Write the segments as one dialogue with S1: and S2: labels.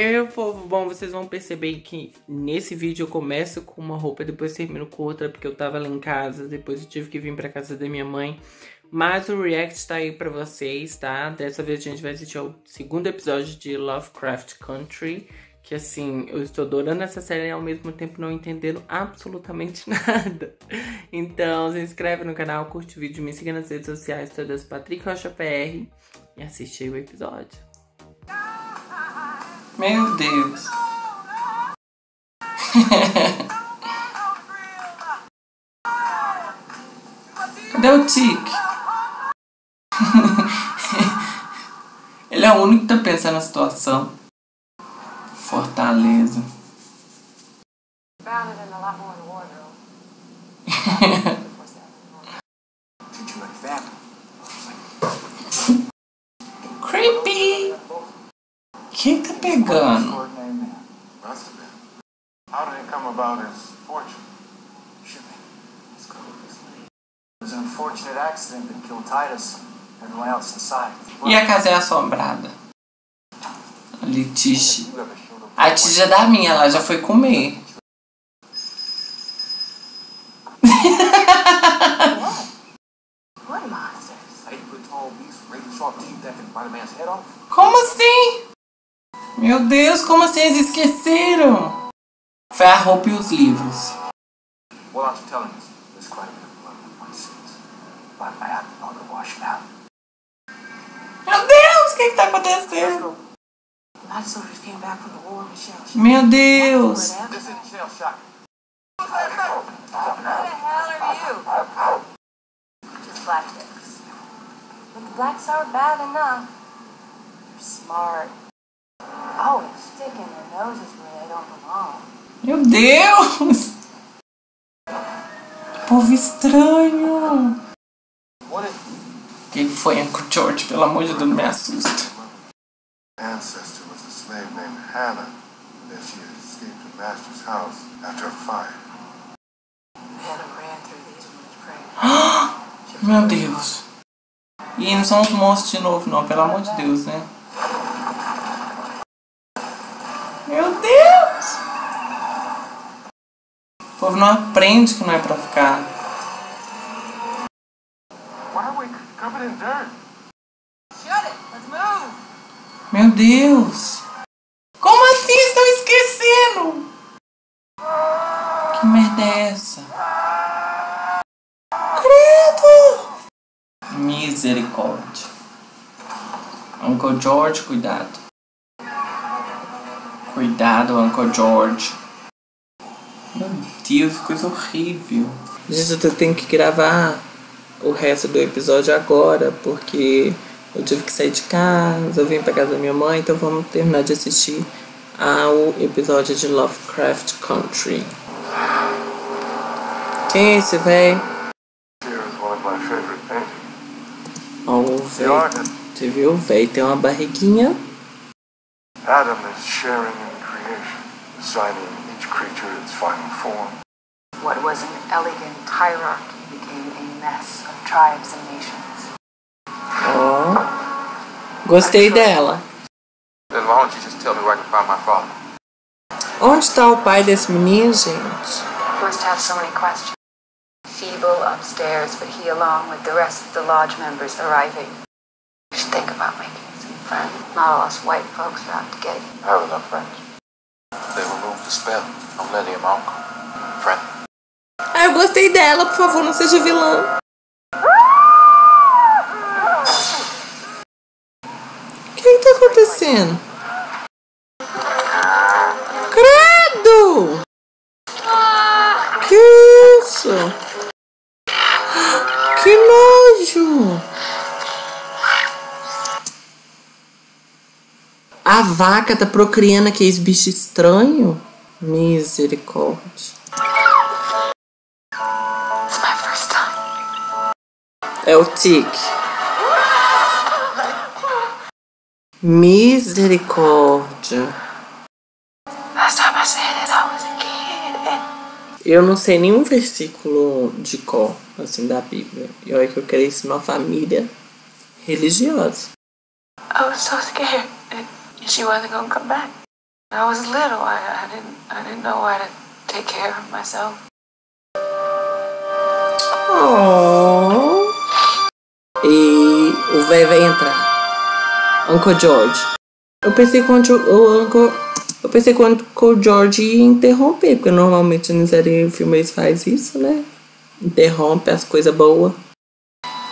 S1: E povo, bom, vocês vão perceber que nesse vídeo eu começo com uma roupa, depois termino com outra, porque eu tava lá em casa, depois eu tive que vir pra casa da minha mãe. Mas o react tá aí pra vocês, tá? Dessa vez a gente vai assistir ao segundo episódio de Lovecraft Country. Que assim, eu estou adorando essa série e ao mesmo tempo não entendendo absolutamente nada. Então, se inscreve no canal, curte o vídeo, me siga nas redes sociais, todas Patrick Rocha PR e assiste aí o episódio. Meu Deus. Cadê o Tic? Ele é o único que tá pensando na situação. Fortaleza. Creepy! Quem tá pegando?
S2: How did it come about his fortune? It was an unfortunate accident that killed Titus. Everyone else inside.
S1: E a casa é assombrada? A Letícia. A tia da minha, ela já foi comer.
S2: Monsters. Eight foot tall beast, razor sharp teeth that can bite a man's head off.
S1: Assim? Meu Deus, como assim eles esqueceram? Foi a roupa e os livros.
S2: What aren't you telling us? There's quite a bit of blood with my sins. But I have to know to wash it out.
S1: Meu Deus, o que que tá acontecendo? Meu Deus.
S3: Blacks are bad enough. They're smart.
S1: Meu Deus. Que povo estranho. O que que foi, Uncle George? Pelo amor de Deus, não me assusta.
S4: ancestor was a slave named Hannah, and that she had escaped her master's house after a fire.
S3: Hannah ran through these women's prayers.
S1: Meu Deus. E não são os monstros de novo, não, pelo amor de Deus, né? Povo não aprende que não é pra ficar.
S2: why are we covered in dirt?
S3: Shut it! Let's move!
S1: Meu Deus! Como assim estão esquecendo? Que merda é essa? Credo! Misericórdia. Uncle George, cuidado. Cuidado, Uncle George. Que coisa horrível. Gente, eu tenho que gravar o resto do episódio agora, porque eu tive que sair de casa, eu vim pra casa da minha mãe, então vamos terminar de assistir ao episódio de Lovecraft Country. Quem é esse véi? Ó, o véi. Você viu? O véi tem uma barriguinha.
S4: Adam is sharing in creation, assigning each creature its final form.
S3: What was an elegant hierarchy became a mess of tribes and nations.
S1: Ó. Gostei dela.
S2: Then why don't you just tell me where I can find my father?
S1: Onde está o pai desse menino, gente?
S3: Must have so many questions. Feeble upstairs, but he, along with the rest of the lodge members, arriving. You should think about making some friends. Not all us white folks are out to get you.
S2: I have enough friends. Letting him uncle. Friend.
S1: Ah, eu gostei dela, por favor, não seja vilã. O que que tá acontecendo? Credo! Que isso? Que nojo! A vaca tá procriando aqueles bichos estranhos? Misericórdia.
S3: It's my first time.
S1: É o tique. Misericórdia.
S3: Last time I said it, I was a kid. And
S1: Eu não sei nenhum versículo de cor, assim, da Bíblia. E olha que eu cresci numa família religiosa.
S3: I was so scared that she wasn't gonna come back. I was little, I, I didn't I didn't know how to take care of myself.
S1: Oh. E o velho vai entrar. Uncle George. Eu pensei que o Uncle, eu pensei que o Uncle George ia interromper, porque normalmente no série filme eles fazem isso, né? Interrompe as coisas boas.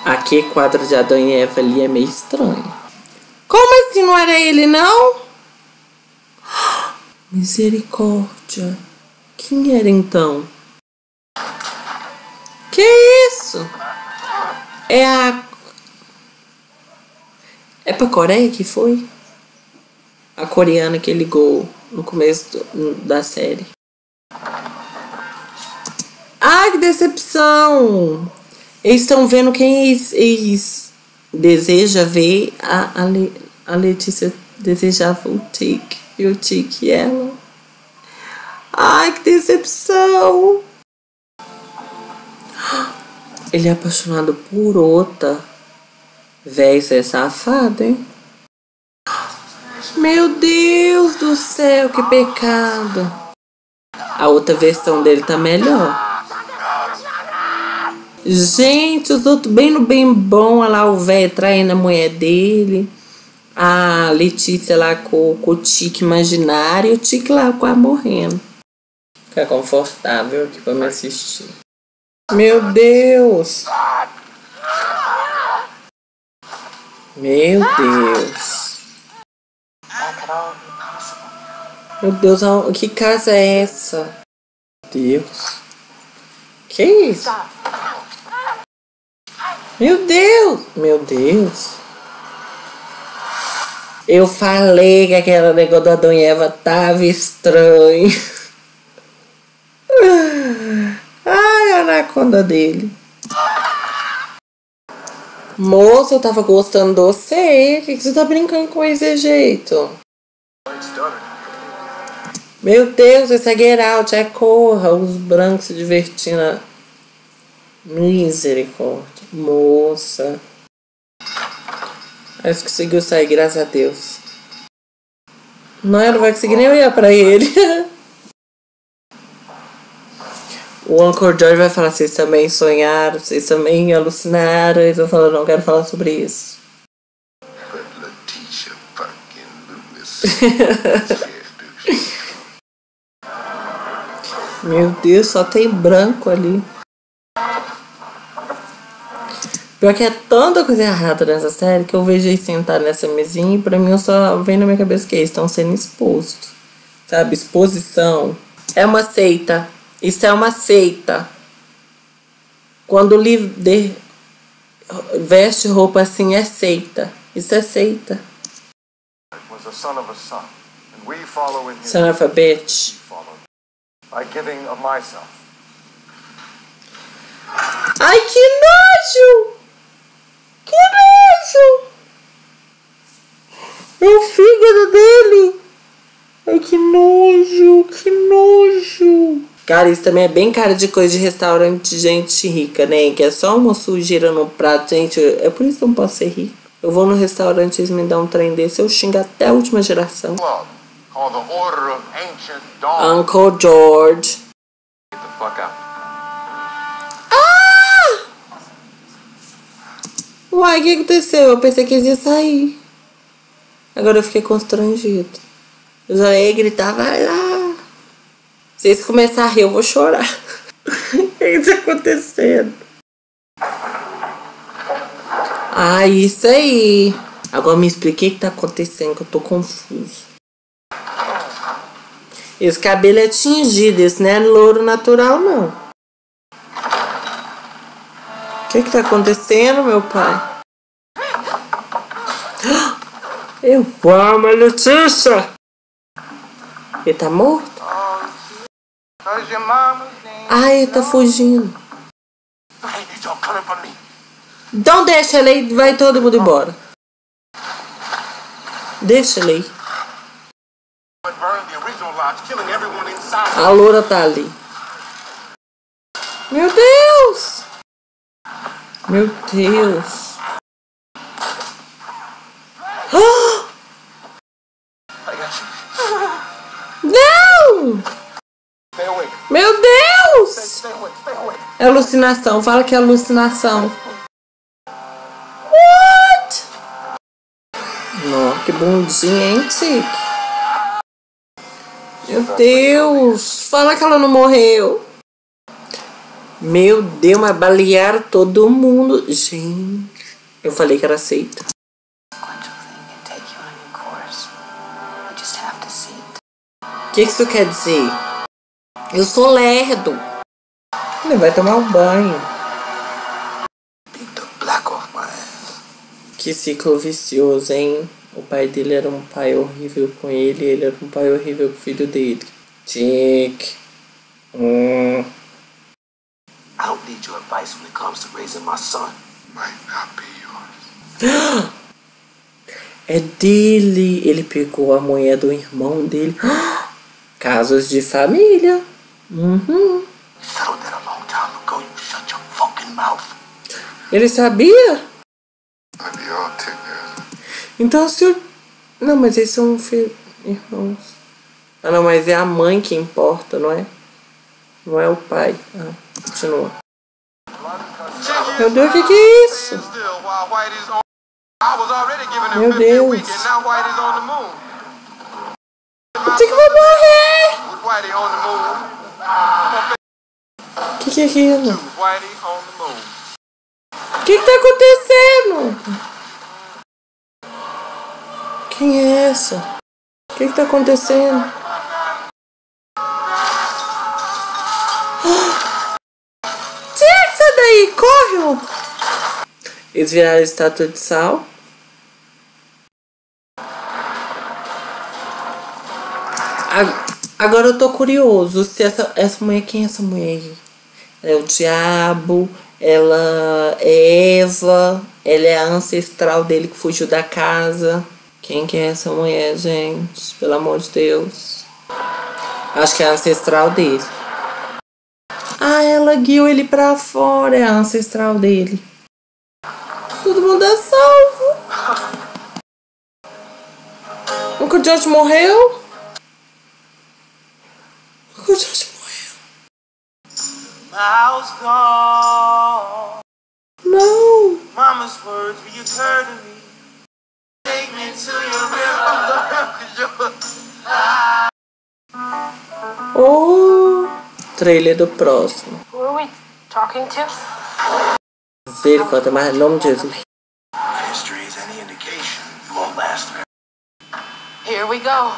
S1: Aqui, quadro de Adão e Eva ali é meio estranho. Como assim não era ele, não? Misericórdia. Quem era então? Que isso? É a. É pra Coreia que foi? A coreana que ligou no começo do- da série. Ai, que decepção! Eles estão vendo quem eles, eles deseja ver. A, a, Le- a Letícia desejava o Tic. E o Tic e ela. Ai, que decepção! Ele é apaixonado por outra. Véi, você é safado, hein? Meu Deus do céu, que pecado. A outra versão dele tá melhor. Gente, os outros bem no bem bom. Olha lá o velho traindo a mulher dele. A Letícia lá com, com o tique imaginário. E o tique lá quase morrendo. Fica confortável aqui pra me assistir. Meu Deus! Meu Deus! Meu Deus, que casa é essa? Deus! Que isso? Meu Deus! Meu Deus! Eu falei que aquele negócio do Adão e Eva tava estranho. Ai, a anaconda dele. Moça, eu tava gostando de você. Por que, que você tá brincando com esse jeito? Meu Deus, esse é Get Out, é corra. Os brancos se divertindo. Misericórdia. Moça. Mas conseguiu sair, graças a Deus. Não, não vai conseguir nem olhar pra ele. o Uncle George vai falar, vocês também sonharam, vocês também alucinaram. Eles vão falar, não quero falar sobre isso. Meu Deus, só tem branco ali. Pior que é tanta coisa errada nessa série que eu vejo eles sentar nessa mesinha e pra mim só vem na minha cabeça que eles estão sendo expostos. Sabe? Exposição. É uma seita. Isso é uma seita. Quando o líder veste roupa assim é seita. Isso é seita.
S2: son of a
S1: bitch.
S2: follow by giving of myself.
S1: Ai, que nojo! Que nojo! É o fígado dele! Ai, que nojo! Que nojo! Cara, isso também é bem cara de coisa de restaurante de gente rica, né? Que é só uma sujeira no prato. Gente, é por isso que eu não posso ser rico. Eu vou no restaurante, eles me dão um trem desse, eu xingo até a última geração. Uncle George. Uai, o que aconteceu? Eu pensei que eles iam sair. Agora eu fiquei constrangido. Eu já ia gritar, vai lá. Se eles começarem a rir, eu vou chorar. O que está acontecendo? Ah, isso aí. Agora me explique o que tá acontecendo, que eu tô confuso. Esse cabelo é tingido, esse não é louro natural, não. O que que tá acontecendo, meu pai? Eu amo a Letícia! Ele tá morto? Ai, ele tá fugindo. Então deixa ele aí, vai todo mundo embora. Deixa ele aí. A loura tá ali. Meu Deus! Meu Deus.
S2: Não! Meu Deus!
S1: É alucinação, fala que é alucinação. What? Nossa, que bundinha, hein, Chico? Meu Deus! Fala que ela não morreu. Meu Deus, mas balearam todo mundo. Gente, eu falei que era seita. O que, que isso quer dizer? Eu sou lerdo. Ele vai tomar um banho. Que ciclo vicioso, hein? O pai dele era um pai horrível com ele, ele era um pai horrível com o filho dele. Dick. Hum.
S2: Need your advice when it comes to raising my son.
S4: Might not be yours.
S1: É dele. Ele pegou a mulher do irmão dele. Casos de família. Uhum.
S2: Settled that a long time ago. You shut your fucking mouth.
S1: Ele sabia? Então se o. Não, mas eles são irmãos. Ah não, mas é a mãe que importa, não é? Não é o pai. Ah, continua. Meu Deus, o que, que é isso? Meu
S5: 50 a
S1: Deus. O que, vai morrer? O que, que é aquilo? O que, que tá acontecendo? Quem é essa? O que, que tá acontecendo? Tira corre! ó. Eles viraram estátua de sal. A- Agora eu tô curioso se essa, essa mulher, quem é essa mulher aí? Ela é o diabo, ela é Eva, ela é a ancestral dele que fugiu da casa. Quem que é essa mulher, gente? Pelo amor de Deus. Acho que é a ancestral dele. Ah, ela guiou ele pra fora, é a ancestral dele. Todo mundo é salvo. Nunca o George morreu? Nunca o George morreu. Não.
S5: Mama's words reoccur to me.
S1: Trailer do próximo.
S3: Who are we talking to?
S1: Misericórdia, mas em nome de Jesus.
S2: If history is any indication, you won't last very
S3: Here we go.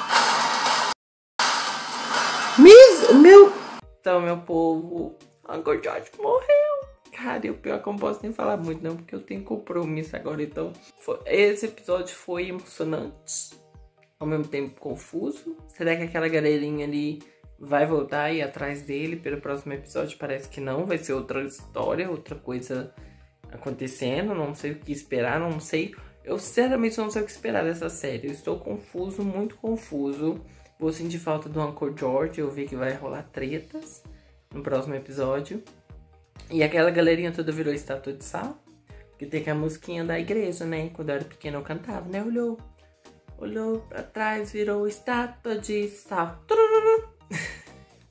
S1: Mis, meu. Então, meu povo, Uncle George morreu. Cara, e o pior é que eu não posso nem falar muito, não, porque eu tenho compromisso agora. Então, foi- esse episódio foi emocionante, ao mesmo tempo confuso. Será que aquela galerinha ali vai voltar ir atrás dele pelo próximo episódio? Parece que não, vai ser outra história, outra coisa acontecendo. Não sei o que esperar, não sei. Eu sinceramente não sei o que esperar dessa série. Eu estou confuso, muito confuso. Vou sentir falta do Uncle George. Eu vi que vai rolar tretas no próximo episódio. E aquela galerinha toda virou estátua de sal. Que tem que a musiquinha da igreja, né? Quando eu era pequena eu cantava, né? Olhou, olhou pra trás, virou estátua de sal. Turururu.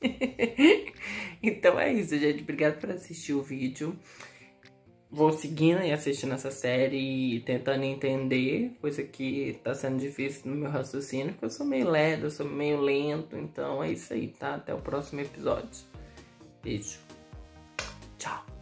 S1: então é isso, gente. Obrigado por assistir o vídeo. Vou seguindo e assistindo essa série e tentando entender, coisa que tá sendo difícil no meu raciocínio, porque eu sou meio lerdo, eu sou meio lento, então é isso aí, tá? Até o próximo episódio. Beijo. Tchau.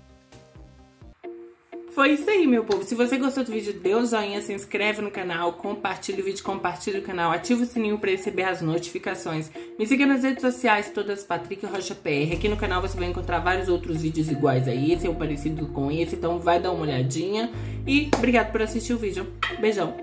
S1: Foi isso aí, meu povo. Se você gostou do vídeo, dê um joinha, se inscreve no canal, compartilha o vídeo, compartilha o canal, ativa o sininho para receber as notificações. Me siga nas redes sociais, todas Patrick Rocha PR. Aqui no canal você vai encontrar vários outros vídeos iguais a esse, ou parecido com esse, então vai dar uma olhadinha. E obrigado por assistir o vídeo. Beijão.